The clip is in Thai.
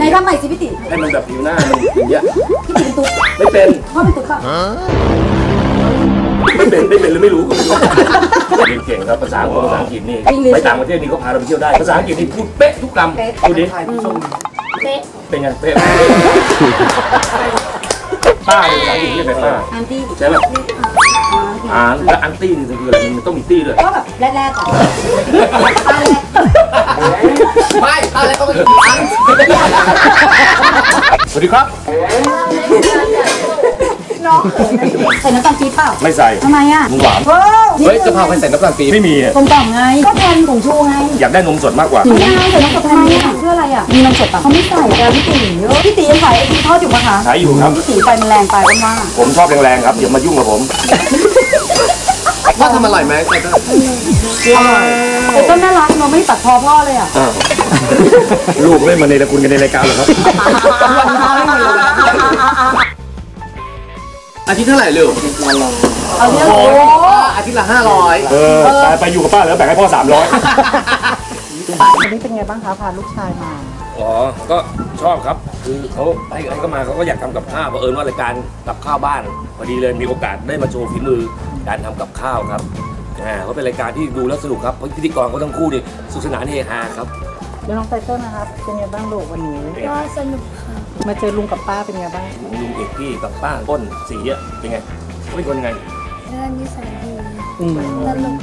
ไหนาำใหม่สิพี่ติให้มันแบบผิวหน้ามันอย่างเงี้ยพี่ติเป็นตุ๊กไม่เป็นพ่อเป็นตุ๊กค่ะไม่เป็นไม่เป็นหรือไม่รู้ก็ไม่รู้เก่งครับภาษาภาษาอังกฤษนี่ไปต่างประเทศนี่เขาพาเราไปเที่ยวได้ภาษาอังกฤษนี่พูดเป๊ะทุกคำพูดดิเป๊ะเป็นไงเป๊ะป้าภาษาอังกฤษเรียกอะไรป้าใช่ไหม อ่านแล้วอันตี้นี่คืออะไรมันต้องมีตี้ด้วยก็แบบแรกๆก่อนป้าแรกไม่อะไรก็ไม่สวัสดีครับน้องใส่น้ำตาลปี๊บเปล่าไม่ใส่ทำไมอะมันหวานโอ้เฮ้ยจะพาไปใส่น้ำตาลปี๊บไม่มีอะกลมกล่อมไงก็แทนผงชูไงอยากได้นมสดมากกว่าไม่ได้ใส่น้ำตาลทำไมอะเพื่ออะไรอะมีนมสดป่ะเขาไม่ใส่แล้วพี่ตีเยอะพี่ตียังขายไอติมทอดอยู่ปะคะขายอยู่ครับพี่ตีไฟมันแรงไปกันว่าผมชอบแรงๆครับอย่ามายุ่งกับผมว่า ทำอร่อยไหมไก่ต้นแต่ต้นน่ารักเนาะไม่ตัดคอพ่อเลยอะลูกไม่มาในตระกูลกันในรายการหรอครับอาทิตย์เท่าไหร่ลูกเอาเรื่องโอ้อาทิตย์ละห้าร้อยเออไปไปอยู่กับป้าแล้วแบ่งให้พ่อสามร้อยวันนี้เป็นไงบ้างคะพาลูกชายมาอ๋อ ก็ชอบครับ คือเขาให้ให้เขามาเขาก็อยากทำกับข้าวเผอิญว่ารายการกับข้าวบ้านพอดีเลยมีโอกาสได้มาโชว์ฝีมือ การทำกับข้าวครับอ่าเขาเป็นรายการที่ดูแล้วสนุกครับเพราะพิธีกรเขาทั้งคู่นี่สนุกสนานเฮฮาครับ แล้วน้องไตเติ้ลนะครับเป็นไงบ้างลูกวันนี้ ก็สนุกค่ะมาเจอลุงกับป้าเป็นไงบ้างลุงเอกพี่กับป้าต้นสีอะเป็นไงเขาเป็นคนยังไงเรื่องนิสัยดีอืม ตลก